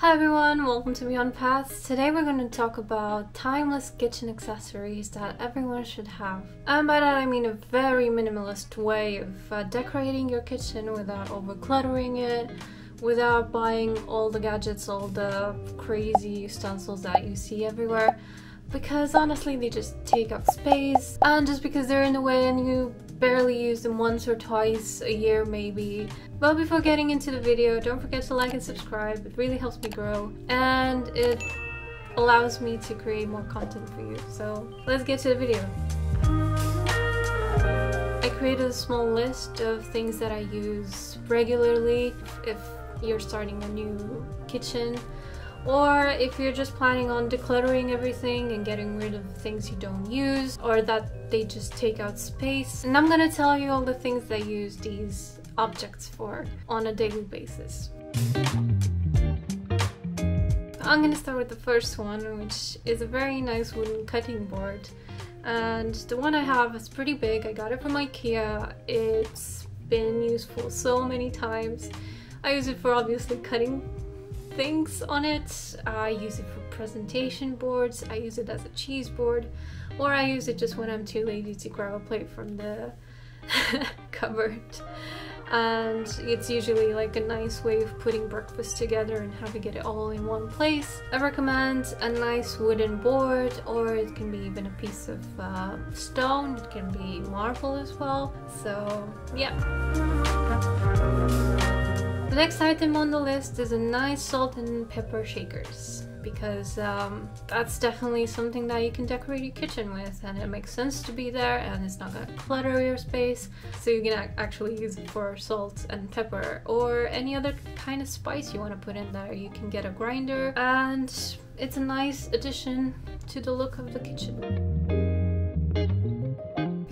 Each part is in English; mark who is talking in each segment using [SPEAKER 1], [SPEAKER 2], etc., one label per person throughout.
[SPEAKER 1] Hi everyone, welcome to Beyond Paths. Today we're going to talk about timeless kitchen accessories that everyone should have. And by that I mean a very minimalist way of uh, decorating your kitchen without overcluttering it, without buying all the gadgets, all the crazy utensils that you see everywhere. Because honestly they just take up space and just because they're in the way and you barely use them once or twice a year maybe. But before getting into the video, don't forget to like and subscribe. It really helps me grow and it allows me to create more content for you. So let's get to the video. I created a small list of things that I use regularly if you're starting a new kitchen or if you're just planning on decluttering everything and getting rid of things you don't use or that they just take out space. And I'm gonna tell you all the things that I use these objects for on a daily basis. I'm gonna start with the first one, which is a very nice wooden cutting board. And the one I have is pretty big. I got it from Ikea. It's been useful so many times. I use it for obviously cutting things on it. I use it for presentation boards, I use it as a cheese board, or I use it just when I'm too lazy to grab a plate from the cupboard. And it's usually like a nice way of putting breakfast together and having it all in one place. I recommend a nice wooden board or it can be even a piece of uh, stone, it can be marble as well. So yeah next item on the list is a nice salt and pepper shakers because um, that's definitely something that you can decorate your kitchen with and it makes sense to be there and it's not gonna clutter your space. So you can actually use it for salt and pepper or any other kind of spice you want to put in there. You can get a grinder and it's a nice addition to the look of the kitchen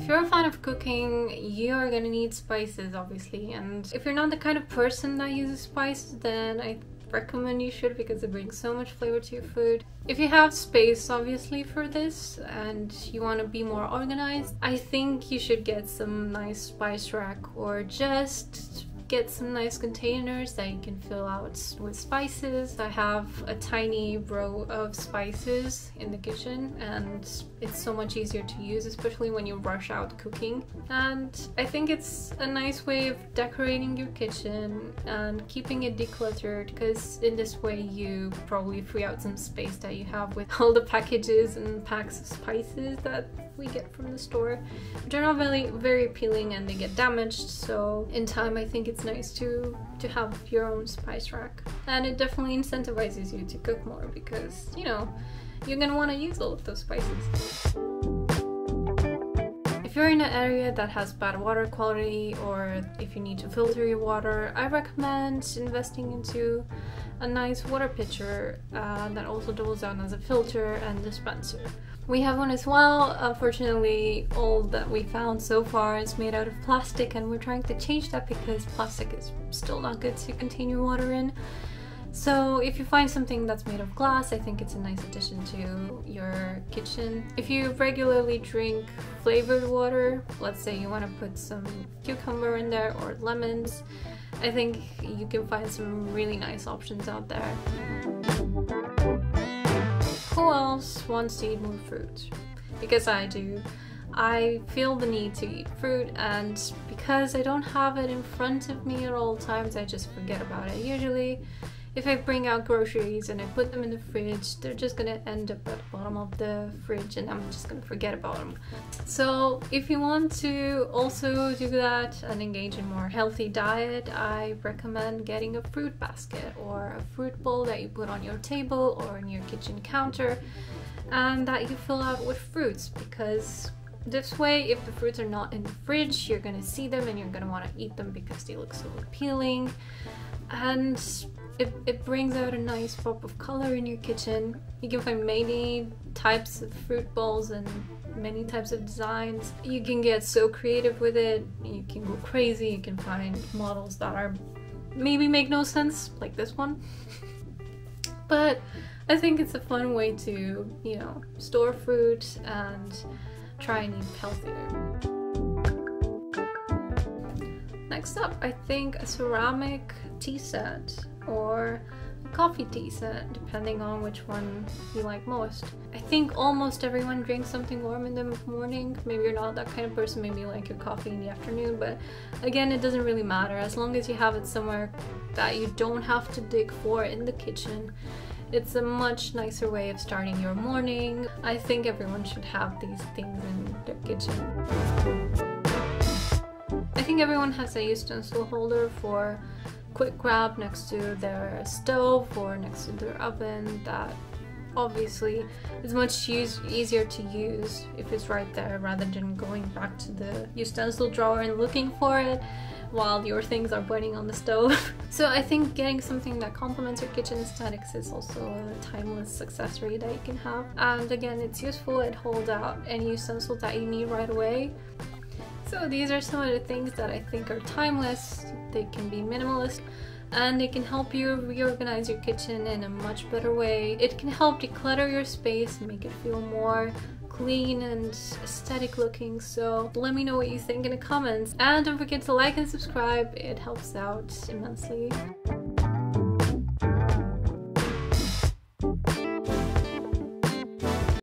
[SPEAKER 1] if you're a fan of cooking, you are gonna need spices obviously and if you're not the kind of person that uses spices, then I recommend you should because it brings so much flavor to your food. If you have space obviously for this and you want to be more organized, I think you should get some nice spice rack or just get some nice containers that you can fill out with spices. I have a tiny row of spices in the kitchen and it's so much easier to use, especially when you rush out cooking. And I think it's a nice way of decorating your kitchen and keeping it decluttered because in this way you probably free out some space that you have with all the packages and packs of spices that we get from the store, which are not very, very appealing and they get damaged. So in time, I think it's nice to, to have your own spice rack. And it definitely incentivizes you to cook more because, you know, you're gonna wanna use all of those spices. If you're in an area that has bad water quality or if you need to filter your water, I recommend investing into a nice water pitcher uh, that also doubles down as a filter and dispenser. We have one as well. Unfortunately, all that we found so far is made out of plastic and we're trying to change that because plastic is still not good to contain your water in. So if you find something that's made of glass, I think it's a nice addition to your kitchen. If you regularly drink flavored water, let's say you want to put some cucumber in there or lemons, I think you can find some really nice options out there. Who else wants to eat more fruit? Because I do. I feel the need to eat fruit and because I don't have it in front of me at all times I just forget about it. Usually if I bring out groceries and I put them in the fridge, they're just gonna end up at the bottom of the fridge and I'm just gonna forget about them. So if you want to also do that and engage in more healthy diet, I recommend getting a fruit basket or a fruit bowl that you put on your table or on your kitchen counter and that you fill out with fruits because this way, if the fruits are not in the fridge, you're gonna see them and you're gonna wanna eat them because they look so appealing. And it, it brings out a nice pop of color in your kitchen. You can find many types of fruit bowls and many types of designs. You can get so creative with it. You can go crazy. You can find models that are maybe make no sense, like this one. but I think it's a fun way to, you know, store fruit and try and eat healthier. Next up, I think a ceramic tea set or a coffee tea set, uh, depending on which one you like most. I think almost everyone drinks something warm in the morning. Maybe you're not that kind of person, maybe you like your coffee in the afternoon, but again, it doesn't really matter. As long as you have it somewhere that you don't have to dig for in the kitchen, it's a much nicer way of starting your morning. I think everyone should have these things in their kitchen. I think everyone has a utensil holder for quick grab next to their stove or next to their oven that obviously is much use, easier to use if it's right there rather than going back to the utensil drawer and looking for it while your things are burning on the stove. so I think getting something that complements your kitchen aesthetics is also a timeless accessory that you can have. And again, it's useful, it holds out any utensil that you need right away. So these are some of the things that I think are timeless, they can be minimalist, and they can help you reorganize your kitchen in a much better way. It can help declutter your space, make it feel more clean and aesthetic looking. So let me know what you think in the comments. And don't forget to like and subscribe. It helps out immensely